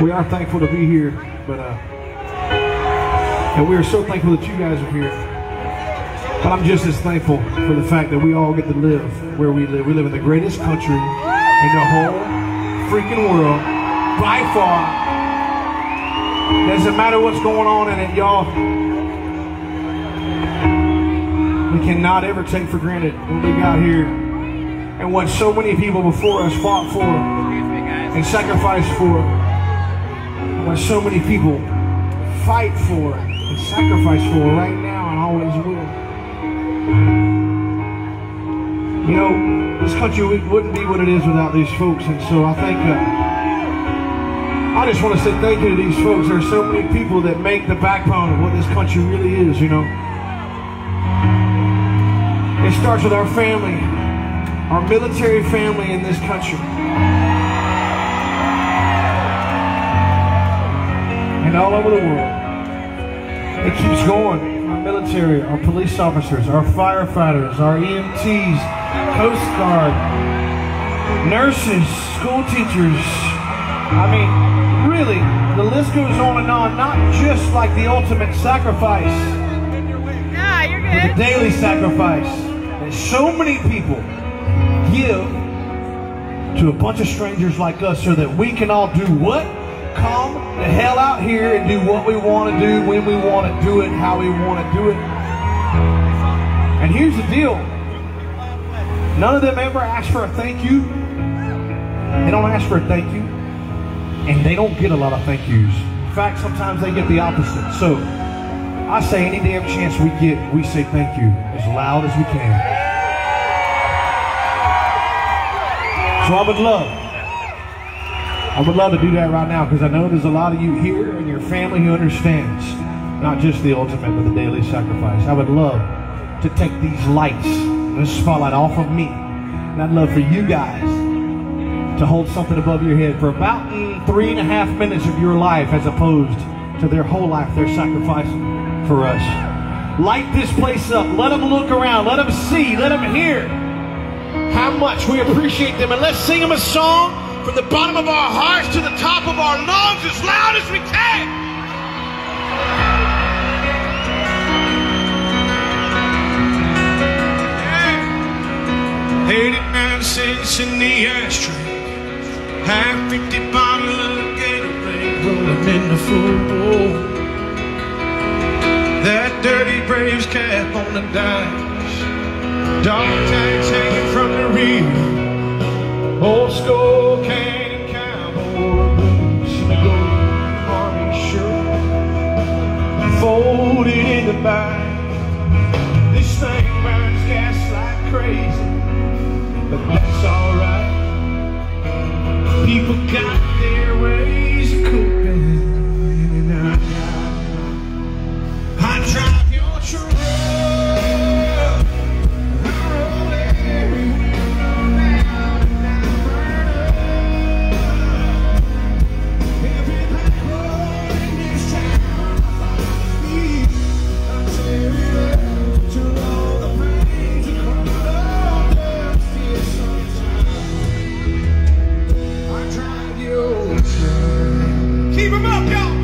we are thankful to be here, but uh, and we are so thankful that you guys are here. But I'm just as thankful for the fact that we all get to live where we live. We live in the greatest country in the whole freaking world, by far. Doesn't matter what's going on in it, y'all. We cannot ever take for granted what we got here and what so many people before us fought for and sacrificed for. What so many people fight for and sacrifice for right now and always will. You know, this country wouldn't be what it is without these folks, and so I think uh, I just want to say thank you to these folks. There are so many people that make the backbone of what this country really is, you know. It starts with our family, our military family in this country. And all over the world. It keeps going. Our military, our police officers, our firefighters, our EMTs, Coast Guard, nurses, school teachers. I mean, really, the list goes on and on. Not just like the ultimate sacrifice, but the daily sacrifice that so many people give to a bunch of strangers like us so that we can all do what? Come the hell out here and do what we want to do, when we want to do it, how we want to do it. And here's the deal. None of them ever ask for a thank you. They don't ask for a thank you. And they don't get a lot of thank yous. In fact, sometimes they get the opposite. So I say any damn chance we get, we say thank you as loud as we can. So I would love, I would love to do that right now because I know there's a lot of you here and your family who understands not just the ultimate but the daily sacrifice. I would love to take these lights, this spotlight off of me, and I'd love for you guys to hold something above your head for about three and a half minutes of your life as opposed to their whole life they're sacrificing for us. Light this place up. Let them look around. Let them see. Let them hear how much we appreciate them. And let's sing them a song from the bottom of our hearts to the top of our lungs as loud as we can. 89 cents in the ashtray. Half empty bottle of Gatorade rolling in the bowl. That dirty Braves cap on the dice. Dog tags hanging from the rear. Old skull Folded in the back. This thing burns gas like crazy. But that's alright. People got their ways Keep 'em up, y'all.